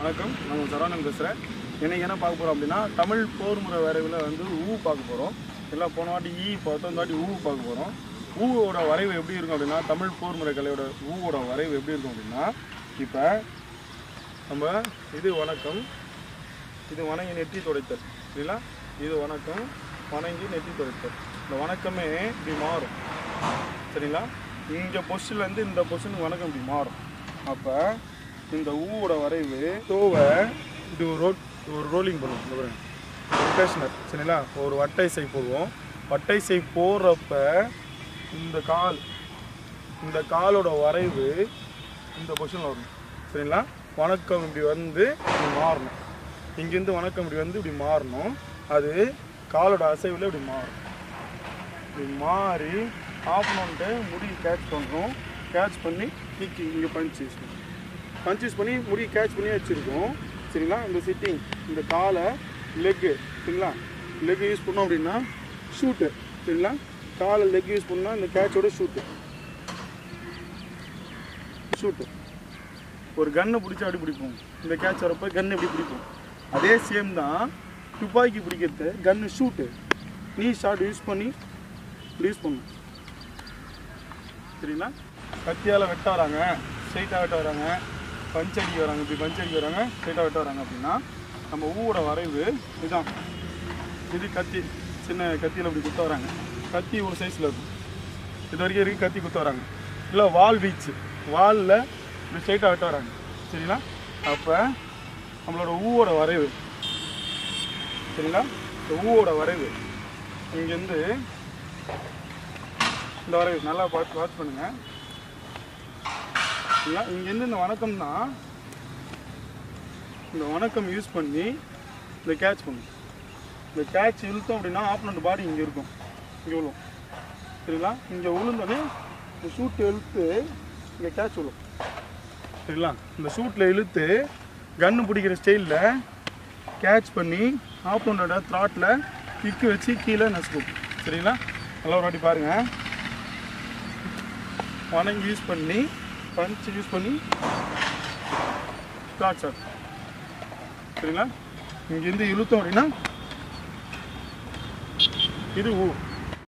வணக்கம். நான் உங்க சரவணன் பேசுகிறேன் இன்றைக்கி என்ன பார்க்க போகிறோம் அப்படின்னா தமிழ் போர் முறை வரைவில் வந்து ஊ பார்க்க போகிறோம் எல்லாம் போன வாட்டி ஈ பார்த்தோம் இந்த வாட்டி ஊ பார்க்க போகிறோம் ஊவோட வரைவு எப்படி இருக்கும் அப்படின்னா தமிழ் போர் முறை கலையோட ஊவோட வரைவு எப்படி இருக்கும் அப்படின்னா இப்போ நம்ம இது வணக்கம் இது வணங்கி நெற்றி துடைத்தல். சரிங்களா? இது வணக்கம் வணங்கி நெற்றி துடைத்தல். இந்த வணக்கமே இப்படி மாறும். சரிங்களா? இங்கே பொசிஷன்லேருந்து இந்த பொசிஷனுக்கு வணக்கம் இப்படி மாறும். அப்போ இந்த ஊவோட வரைவு தோவை இது ஒரு ரோட் ஒரு ரோலிங் பண்ணுவோம் இந்த பாருங்க. ரொட்டேஷனர் சரிங்களா? ஒரு வட்டை சை போடுவோம். வட்டை சை போடுறப்ப இந்த கால் இந்த காலோட வரைவு இந்த பொசிஷனில் வரணும். சரிங்களா? வணக்கம் இப்படி வந்து இப்படி மாறணும். இங்கேருந்து வணக்கம் இப்படி வந்து இப்படி மாறணும். அது காலோட அசைவில் இப்படி மாறும். இப்படி மாறி ஆஃப் பண்ணிட்டு முடி கேட்ச் பண்ணுறோம் கேட்ச் பண்ணி கிக்கி இங்கே பஞ்சு யூஸ் பஞ்ச் பண்ணி முடி கேட்ச் பண்ணி வச்சுருக்கோம். சரிங்களா? இந்த சிட்டிங் இந்த காலை லெக்கு சரிங்களா? லெக் யூஸ் பண்ணோம் அப்படின்னா ஷூட்டு சரிங்களா? காலை லெக் யூஸ் பண்ணால் இந்த கேட்சோட ஷூட்டு ஷூட்டு ஒரு கன்னை பிடிச்சி அப்படி பிடிப்போம் இந்த கேட்ச் வரப்போ கன் எப்படி பிடிப்போம் அதே சேம் தான் துப்பாக்கி பிடிக்கிறது கன்னு ஷூட்டு நீ ஷாட் யூஸ் பண்ணி யூஸ் பண்ணும் சரிங்களா? கத்தியால் வெட்ட வராங்க ஸ்ட்ரைட்டாக வெட்ட வராங்க. பஞ்ச் அடிக்க வராங்க இப்படி பஞ்ச் அடிக்க வராங்க ஸ்ட்ரெயிட்டாக வெட்ட வராங்க அப்படின்னா நம்ம ஊவோட வரைவு இதுதான். இது கத்தி சின்ன கத்தியில் இப்படி குத்த வராங்க. கத்தி ஒரு சைஸில் இருக்கும். இது வரைக்கும் இருக்குது கத்தி குத்த வராங்க. இல்லை வால் வீச்சு வாலில் இப்படி ஸ்ட்ரெயிட்டாக வெட்ட வராங்க. சரிங்களா? அப்போ நம்மளோட ஊவோட வரைவு. சரிங்களா? இந்த ஊவோட வரைவு. இங்கேருந்து இந்த வரைவு நல்லா பார்த்து வாட்ச் பண்ணுங்கள் இல்லை இங்கேருந்து இந்த வணக்கம் தான். இந்த வணக்கம் யூஸ் பண்ணி இந்த கேட்ச் பண்ணும் இந்த கேட்ச் இழுத்தோம் அப்படின்னா ஆப்பனண்ட் பாடி இங்கே இருக்கும். இங்கே விழும். சரிங்களா? இங்கே விழுந்தோடனே இந்த ஷூட் இழுத்து இங்கே கேட்ச் விழும். சரிங்களா? இந்த ஷூட்டில் இழுத்து கன்று பிடிக்கிற ஸ்டைலில் கேட்ச் பண்ணி ஆப்பனோட த்ராட்டில் கிக்கு வச்சு கீழே நசுக்கும். சரிங்களா? நல்லா ஒரு வாட்டி பாருங்கள் வணங்கி யூஸ் பண்ணி பஞ்ச் யூஸ் பண்ணி த்ராட் சார் சரிங்களா இங்கேருந்து இழுத்தோம் அப்படின்னா இது ஊ